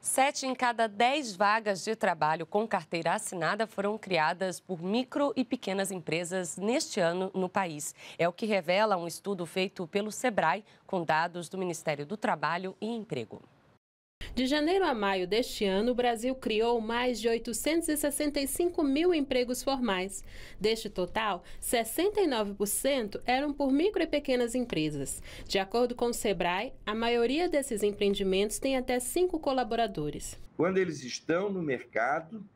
Sete em cada dez vagas de trabalho com carteira assinada foram criadas por micro e pequenas empresas neste ano no país. É o que revela um estudo feito pelo Sebrae com dados do Ministério do Trabalho e Emprego. De janeiro a maio deste ano, o Brasil criou mais de 865 mil empregos formais. Deste total, 69% eram por micro e pequenas empresas. De acordo com o Sebrae, a maioria desses empreendimentos tem até cinco colaboradores. Quando eles estão no mercado,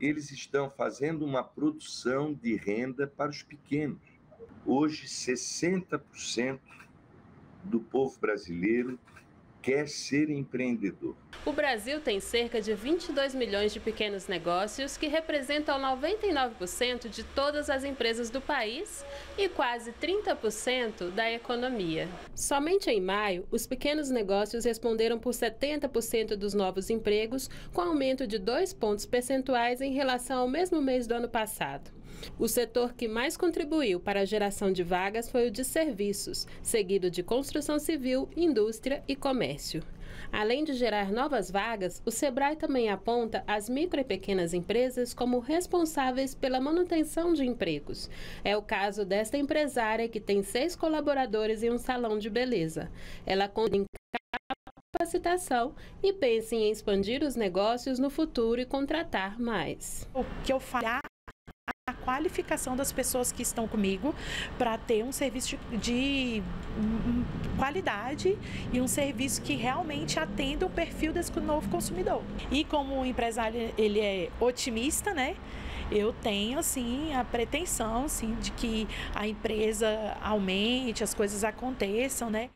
eles estão fazendo uma produção de renda para os pequenos. Hoje, 60% do povo brasileiro quer ser empreendedor. O Brasil tem cerca de 22 milhões de pequenos negócios, que representam 99% de todas as empresas do país e quase 30% da economia. Somente em maio, os pequenos negócios responderam por 70% dos novos empregos, com aumento de 2 pontos percentuais em relação ao mesmo mês do ano passado. O setor que mais contribuiu para a geração de vagas foi o de serviços, seguido de construção civil, indústria e comércio. Além de gerar novas vagas, o Sebrae também aponta as micro e pequenas empresas como responsáveis pela manutenção de empregos. É o caso desta empresária que tem seis colaboradores e um salão de beleza. Ela conta em capacitação e pensa em expandir os negócios no futuro e contratar mais. O que eu qualificação das pessoas que estão comigo para ter um serviço de, de, qualidade e um serviço que realmente atenda o perfil desse novo consumidor. E como o empresário ele é otimista, né? Eu tenho assim a pretensão assim de que a empresa aumente, as coisas aconteçam, né?